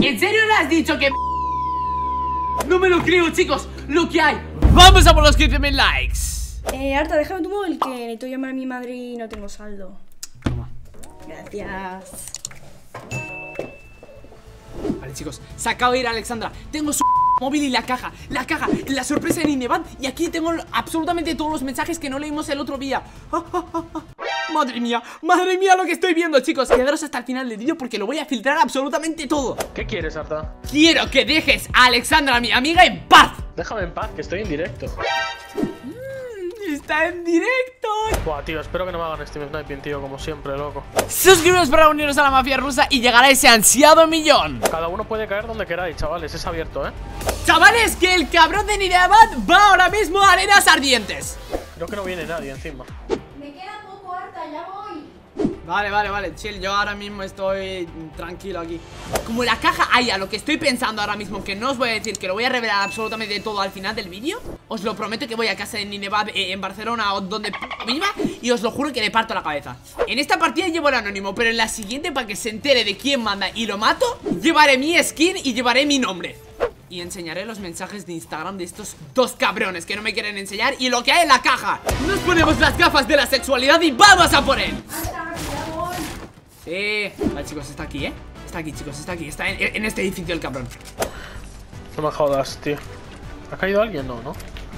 ¿En serio le has dicho que No me lo creo, chicos, lo que hay. Vamos a por los 15.000 likes. Eh, Arta, déjame tu móvil que necesito llamar a mi madre y no tengo saldo. Toma. Gracias. Vale, chicos, se acaba de ir Alexandra. Tengo su móvil y la caja La caja, la sorpresa en Inevad Y aquí tengo absolutamente todos los mensajes que no leímos el otro día Madre mía, madre mía lo que estoy viendo, chicos Quedaros hasta el final del vídeo porque lo voy a filtrar absolutamente todo ¿Qué quieres, Arta? Quiero que dejes a Alexandra, mi amiga, en paz Déjame en paz, que estoy en directo. Está en directo Buah, tío, espero que no me hagan Steam Sniping, tío, como siempre, loco. Suscribiros para uniros a la mafia rusa y llegar a ese ansiado millón Cada uno puede caer donde queráis, chavales, es abierto, ¿eh? Chavales, que el cabrón de Nireabad va ahora mismo a arenas ardientes Creo que no viene nadie encima. Me queda poco, Arta, ya voy. Vale, vale, vale, chill, yo ahora mismo estoy tranquilo aquí Como la caja haya lo que estoy pensando ahora mismo Que no os voy a decir que lo voy a revelar absolutamente todo al final del vídeo Os lo prometo que voy a casa de Nineveh eh, en Barcelona o donde viva Y os lo juro que le parto la cabeza En esta partida llevo el anónimo, pero en la siguiente para que se entere de quién manda y lo mato Llevaré mi skin y llevaré mi nombre y enseñaré los mensajes de Instagram de estos dos cabrones que no me quieren enseñar y lo que hay en la caja. Nos ponemos las gafas de la sexualidad y vamos a por él. Sí, vale chicos, está aquí, ¿eh? Está aquí chicos, está aquí, está en, en este edificio el cabrón No me jodas, tío. ¿Ha caído alguien? No, ¿no?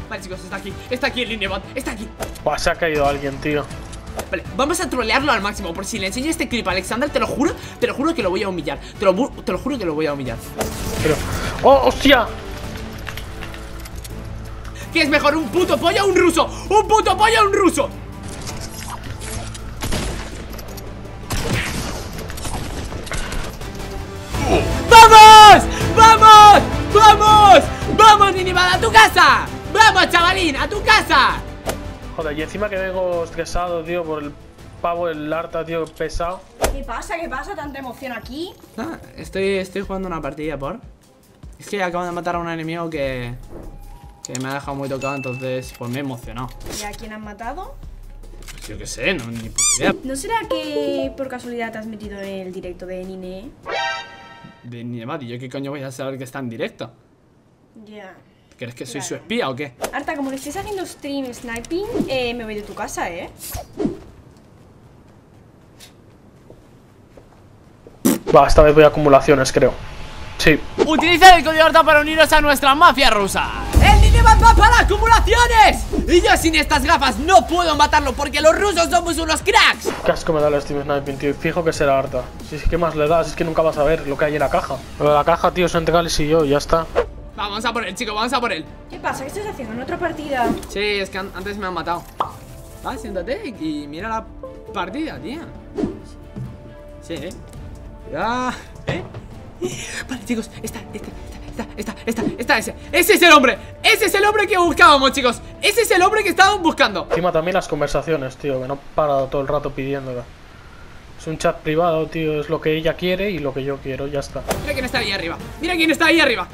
Vale chicos, está aquí, está aquí el Linebot, está aquí Buah, se ha caído alguien, tío. Vale, vamos a trolearlo al máximo Por si le enseño este clip a Alexander, te lo juro Te lo juro que lo voy a humillar Te lo, te lo juro que lo voy a humillar Pero. ¡Oh, hostia! ¿Qué es mejor, un puto pollo o un ruso? ¡Un puto pollo o un ruso! ¡Vamos, Ninibad, a tu casa! ¡Vamos, chavalín, a tu casa! Joder, y encima que vengo estresado, tío, por el pavo, el arta, tío, pesado. ¿Qué pasa? ¿Qué pasa? ¿Tanta emoción aquí? Ah, estoy, estoy jugando una partida por. Es que acabo de matar a un enemigo que. que me ha dejado muy tocado, entonces pues me he emocionado. ¿Y a quién han matado? Pues yo qué sé, no, ni puta idea. ¿No será que por casualidad te has metido en el directo de Nine? De ni de madre, ¿yo qué coño voy a saber que está en directo? Ya. ¿Crees que soy Claro. su espía o qué? Arta, como que estés haciendo stream sniping, eh, me voy de tu casa, ¿eh? Va, esta vez voy a acumulaciones, creo. Sí. Utilizad el código ARTA para uniros a nuestra mafia rusa. ¡El Ninevan va para acumulaciones! Y yo sin estas gafas no puedo matarlo porque los rusos somos unos cracks. Qué asco me da el Steam Sniping, tío. y Fijo que será harta. Si es que más le das, es que nunca vas a ver lo que hay en la caja. Lo de la caja, tío, son Gales y yo, y ya está. Vamos a por él, chicos, vamos a por él. ¿Qué pasa? ¿Qué estás haciendo en otra partida? Sí, es que an- antes me han matado. Va, siéntate y mira la partida, tía. Sí, ¿eh? Ya, ¿eh? Vale, chicos, está, está, está, está, está, está, está ese. Ese es el hombre. Ese es el hombre que buscábamos, chicos. Ese es el hombre que estábamos buscando. Encima también las conversaciones, tío, que no para todo el rato pidiéndola. Es un chat privado, tío, es lo que ella quiere y lo que yo quiero, ya está. Mira quién está ahí arriba. Mira quién está ahí arriba.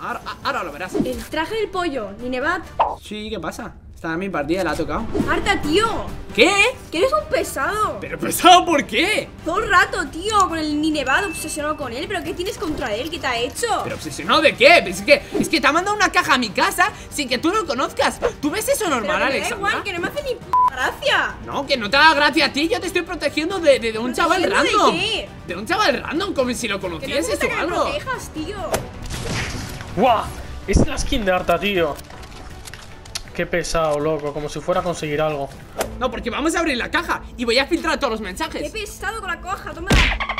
Ahora, ahora lo verás. El traje del pollo, Ninevat. Sí, ¿qué pasa? Está en mi partida, la ha tocado. Arta, tío. ¿Qué? Que eres un pesado. ¿Pero pesado por qué? Todo el rato, tío, con el Ninevad obsesionado con él. ¿Pero qué tienes contra él? ¿Qué te ha hecho? ¿Pero obsesionado de qué? Es que, es que te ha mandado una caja a mi casa sin que tú lo conozcas. ¿Tú ves eso normal, me da igual, que no me hace ni p gracia. No, que no te haga gracia a ti, yo te estoy protegiendo de, de- de un chaval ¿Protegiendo de random. qué? De un chaval random, como si lo Que no me conocieses o algo. protejas, tío. ¡Guau! Es la skin de harta, tío. Qué pesado, loco, como si fuera a conseguir algo. No, porque vamos a abrir la caja y voy a filtrar todos los Qué mensajes. pesado con la caja. Toma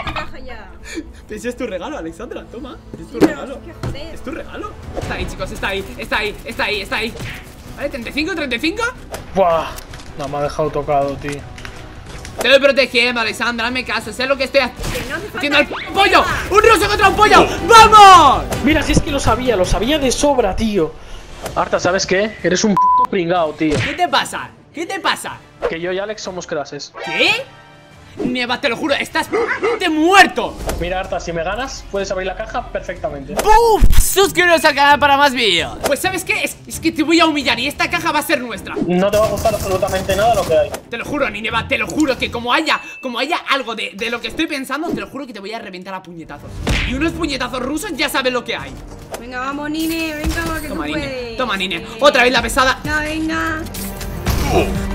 la caja ya. Ese es tu regalo, Alexandra, toma. Es tu Sí, pero regalo. Es tu regalo. Está ahí, chicos, está ahí, está ahí, está ahí, está ahí. ¿Vale? ¿35, 35? ¡Buah! No me ha dejado tocado, tío. Te estoy protegiendo, Alexandra, hazme caso, sé lo que estoy haciendo. Que no hace falta ¡Haciendo al pollo! ¡Un ruso contra un pollo! ¡Vamos! Mira, si es que lo sabía, lo sabía de sobra, tío. Arta, ¿sabes qué? Eres un puto pringao, tío. ¿Qué te pasa? ¿Qué te pasa? Que yo y Alex somos clases. ¿Qué? Nineva, te lo juro, estás de muerto. Mira, Arta, si me ganas, puedes abrir la caja perfectamente. ¡Buf! Suscríbete al canal para más vídeos. Pues ¿sabes qué? Es, es que te voy a humillar y esta caja va a ser nuestra. No te va a gustar absolutamente nada lo que hay. Te lo juro, Nineva, te lo juro que como haya, como haya algo de, de lo que estoy pensando, te lo juro que te voy a reventar a puñetazos. Y unos puñetazos rusos ya sabes lo que hay. Venga, vamos, Nine, venga, que Toma, tú Nine. puedes. Toma, Nine. Otra vez la pesada. No, venga.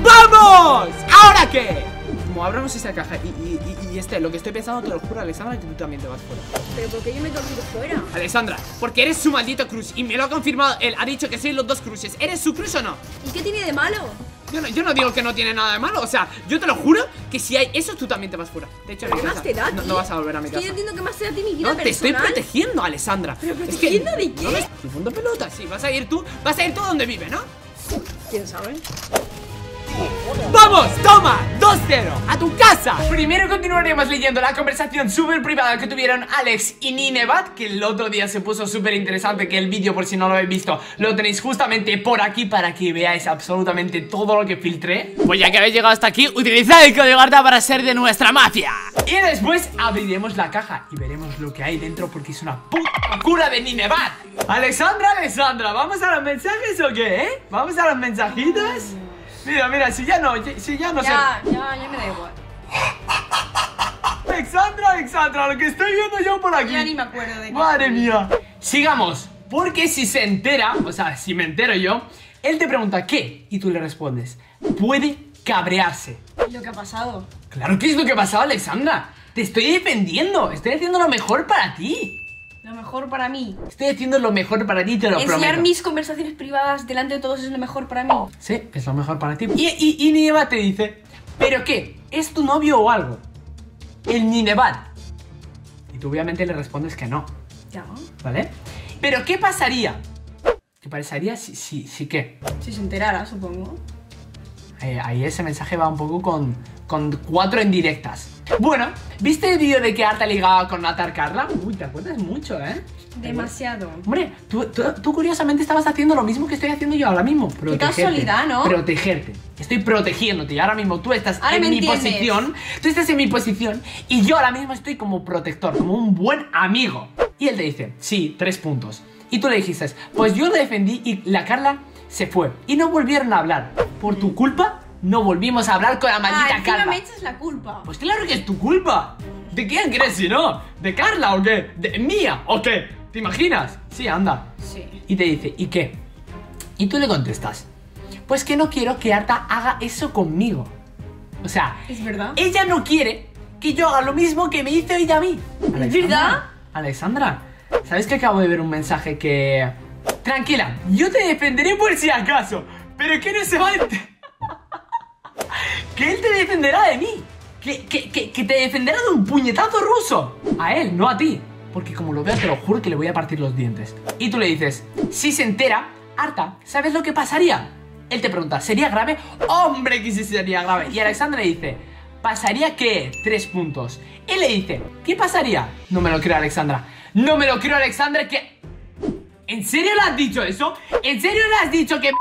¡Vamos! ¿Ahora qué? Como abramos esa caja y, y, y- y este, lo que estoy pensando, te lo juro, Alexandra, que tú también te vas fuera. Pero ¿por qué yo me tengo que ir fuera? Alexandra, porque eres su maldito cruz y me lo ha confirmado él. Ha dicho que sois los dos cruces. ¿Eres su cruz o no? ¿Y qué tiene de malo? Yo no, yo no digo que no tiene nada de malo. O sea, yo te lo juro que si hay eso, tú también te vas fuera. De hecho, ¿Qué más casa te da, no, vas a volver a mi Es que yo casa. entiendo que más te da a ti mi vida No, te estoy protegiendo, Alessandra. ¿Pero Es que protegiendo de qué? No dando pelota, sí. Vas a ir tú, vas a ir tú donde vive, ¿no? ¿Quién sabe? ¡Vamos! ¡Toma! ¡2-0! ¡A tu casa! Primero continuaremos leyendo la conversación súper privada que tuvieron Alex y Ninevat Que el otro día se puso súper interesante Que el vídeo, por si no lo habéis visto Lo tenéis justamente por aquí para que veáis absolutamente todo lo que filtré Pues ya que habéis llegado hasta aquí Utilizad el código ARTA para ser de nuestra mafia Y después abriremos la caja Y veremos lo que hay dentro porque es una puta locura de Ninevat Alexandra, Alexandra, ¿vamos a los mensajes o qué, eh? ¿Vamos a los mensajitos? Mira, mira, si ya no, si ya no sé Ya, ya, ya me da igual. Alexandra, Alexandra, lo que estoy viendo yo por aquí. Ya ni me acuerdo de. Madre mía. Sigamos, porque si se entera, o sea, si me entero yo, él te pregunta ¿qué? Y tú le respondes, puede cabrearse. Lo que ha pasado. Claro que es lo que ha pasado, Alexandra. Te estoy defendiendo, estoy haciendo lo mejor para ti. Lo mejor para mí. Estoy haciendo lo mejor para ti, te lo Enseñar prometo. mis conversaciones privadas delante de todos es lo mejor para mí. Sí, es lo mejor para ti. Y, y, y te dice, ¿pero qué? ¿Es tu novio o algo? El Ninevad. Y tú obviamente le respondes que no, Ya. ¿vale? Pero ¿qué pasaría? ¿Qué pasaría si, si, si qué? Si se enterara, supongo. Eh, ahí ese mensaje va un poco con, con cuatro indirectas. Bueno, ¿viste el vídeo de que Arta ligaba con Natar Carla? Uy, te acuerdas mucho, ¿eh? Demasiado. Hombre, tú, tú- tú curiosamente estabas haciendo lo mismo que estoy haciendo yo ahora mismo. Protegerte. casualidad, ¿no? Protegerte. Estoy protegiéndote y ahora mismo tú estás Ahora en mi entiendes. posición. Tú estás en mi posición y yo ahora mismo estoy como protector, como un buen amigo. Y él te dice, sí, tres puntos. Y tú le dijiste, pues yo le defendí y la Carla se fue. Y no volvieron a hablar. Por tu culpa, no volvimos a hablar con la maldita Ah, Carla. me echas la culpa. Pues claro que es tu culpa. ¿De quién crees si no? ¿De Carla o qué? ¿De mía o qué? ¿Te imaginas? Sí, anda. Sí. Y te dice, ¿y qué? Y tú le contestas, pues que no quiero que Arta haga eso conmigo. O sea, ¿Es verdad? ella no quiere que yo haga lo mismo que me hizo ella a mí. verdad? Alexandra, ¿sabes que acabo de ver un mensaje que... Tranquila, yo te defenderé por si acaso, pero que no se va a... que él te defenderá de mí. Que, que, que, te defenderá de un puñetazo ruso. A él, no a ti. Porque como lo veo, te lo juro que le voy a partir los dientes. Y tú le dices, si se entera, Arta, ¿sabes lo que pasaría? Él te pregunta, ¿sería grave? ¡Hombre, que sí sería grave! Y Alexandra le dice, ¿pasaría qué? Tres puntos. Él le dice, ¿qué pasaría? No me lo creo, Alexandra. No me lo creo, Alexandra, que... ¿En serio le has dicho eso? ¿En serio le has dicho que...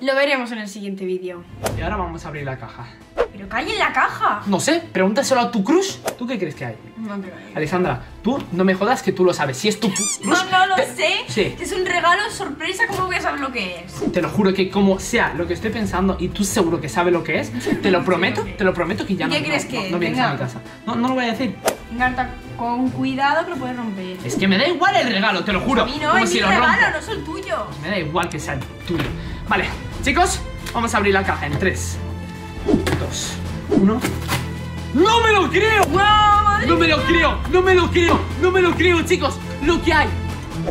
Lo veremos en el siguiente vídeo. Y ahora vamos a abrir la caja. Pero calle la caja. No sé, pregúntaselo a tu crush. ¿Tú qué crees que hay? No, pero... Alexandra, tú no me jodas que tú lo sabes. Si es tu crush... No, no lo te- sé. Sí. Es un regalo sorpresa, ¿cómo voy a saber lo que es? Te lo juro que como sea lo que estoy pensando y tú seguro que sabes lo que es, te lo prometo, te lo prometo que ya ¿Y no, qué no- crees no- que es? no vienes a Venga. mi casa. No, no lo voy a decir. Garta, con cuidado que lo puedes romper. Es que me da igual el regalo, te lo juro. A mí no, como es si mi lo regalo, rompo. no es el tuyo. Me da igual que sea el tuyo. Vale, chicos, vamos a abrir la caja en 3, 2, 1. ¡No me lo creo! ¡Wow, madre ¡No me lo creo! ¡No me lo creo! ¡No me lo creo, chicos! ¡Lo que hay!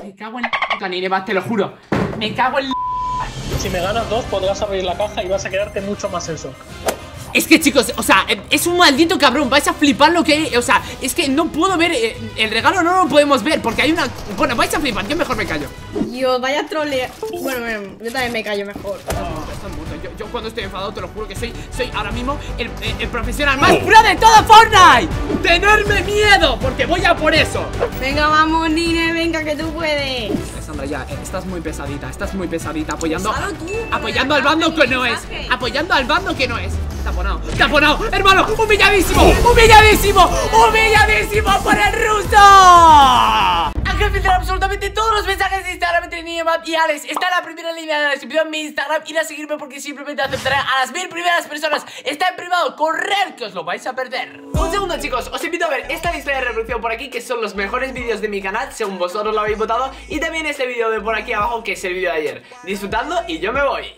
Me cago en la puta te lo juro. Me cago en la... Si me ganas dos, podrás abrir la caja y vas a quedarte mucho más en shock. Es que chicos, o sea, eh, es un maldito cabrón Vais a flipar lo que hay, o sea, es que no puedo ver eh, El regalo no lo podemos ver Porque hay una... Bueno, vais a flipar, yo mejor me callo Dios, vaya trolea. Bueno, bueno, yo también me callo mejor. Esto es mucho. yo, yo cuando estoy enfadado te lo juro que soy Soy ahora mismo el, el- el profesional más pro de todo Fortnite tenerme miedo, porque voy a por eso. Venga, vamos, Nine, venga, que tú puedes. Sandra, ya, eh, estás muy pesadita, estás muy pesadita, apoyando, tú, apoyando al bando que no es, apoyando al bando que no es. Taponado, taponado, hermano, humilladísimo, humilladísimo, humilladísimo por el ruso. Ángel filtra absolutamente todos los mensajes de Instagram entre Niemat y Alex. Está en la primera línea de la descripción mi Instagram. Ir a seguirme porque simplemente aceptaré a las mil primeras personas. Está en privado, correr que os lo vais a perder. Un segundo, chicos, os invito a ver esta lista de reproducción por aquí, que son los mejores vídeos de mi canal, según vosotros lo habéis votado. Y también este vídeo de por aquí abajo, que es el vídeo de ayer. Disfrutando y yo me voy.